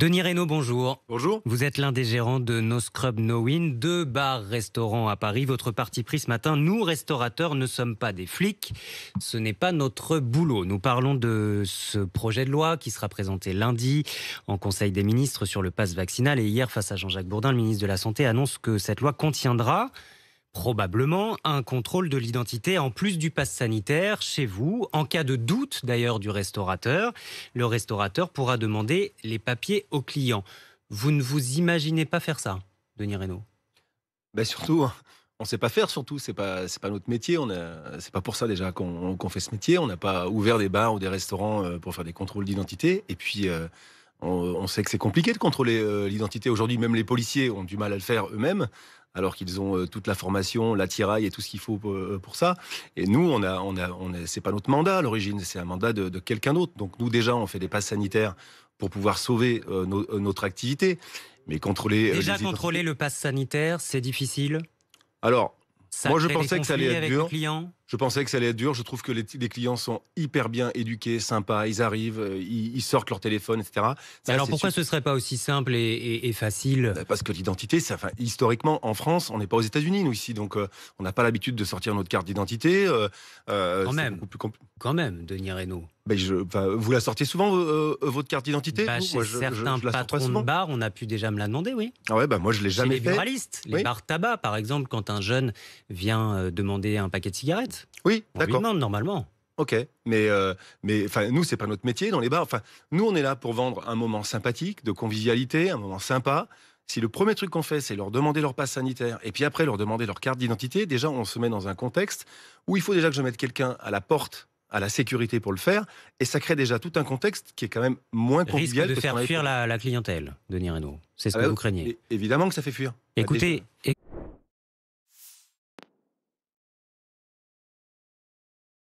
Denis Reynaud, bonjour. Bonjour. Vous êtes l'un des gérants de No Scrub No Win, deux bars-restaurants à Paris. Votre parti pris ce matin, nous, restaurateurs, ne sommes pas des flics. Ce n'est pas notre boulot. Nous parlons de ce projet de loi qui sera présenté lundi en Conseil des ministres sur le pass vaccinal. Et hier, face à Jean-Jacques Bourdin, le ministre de la Santé annonce que cette loi contiendra probablement un contrôle de l'identité en plus du pass sanitaire chez vous. En cas de doute d'ailleurs du restaurateur, le restaurateur pourra demander les papiers au client. Vous ne vous imaginez pas faire ça, Denis Reynaud? Ben Surtout, on ne sait pas faire, surtout, ce n'est pas, pas notre métier. Ce n'est pas pour ça déjà qu'on fait ce métier. On n'a pas ouvert des bars ou des restaurants euh, pour faire des contrôles d'identité. Et puis, euh, on, sait que c'est compliqué de contrôler euh, l'identité. Aujourd'hui, même les policiers ont du mal à le faire eux-mêmes alors qu'ils ont euh, toute la formation, l'attirail et tout ce qu'il faut euh, pour, ça. Et nous, on a, on a, on c'est pas notre mandat à l'origine, c'est un mandat de, quelqu'un d'autre. Donc nous déjà, on fait des passes sanitaires pour pouvoir sauver euh, notre activité, mais contrôler. Déjà contrôler le pass sanitaire, c'est difficile. Alors, moi je pensais que ça allait être dur. Je pensais que ça allait être dur. Je trouve que les, clients sont hyper bien éduqués, sympas. Ils arrivent, euh, ils, sortent leur téléphone, etc. alors pourquoi ce serait pas aussi simple et, facile? Bah, Parce que l'identité, enfin, historiquement, en France, on n'est pas aux États-Unis, nous ici, donc euh, on n'a pas l'habitude de sortir notre carte d'identité. Euh, quand même. Quand même, Denis Reynaud. Ben je, vous la sortez souvent votre carte d'identité bah, Chez certains patrons de bar, on a pu déjà me la demander, oui. Ah ouais, bah moi je l'ai jamais chez les fait. les bars tabac, par exemple, quand un jeune vient demander un paquet de cigarettes. Oui, d'accord. normalement. Ok, mais euh, mais enfin nous c'est pas notre métier dans les bars. Enfin nous on est là pour vendre un moment sympathique, de convivialité, un moment sympa. Si le premier truc qu'on fait c'est leur demander leur passe sanitaire et puis après leur demander leur carte d'identité, déjà on se met dans un contexte où il faut déjà que je mette quelqu'un à la porte à la sécurité pour le faire, et ça crée déjà tout un contexte qui est quand même moins convivial. Risque de faire fuir la, clientèle, Denis Reynaud. C'est ce ah que bah, vous craignez. Évidemment que ça fait fuir. Écoutez.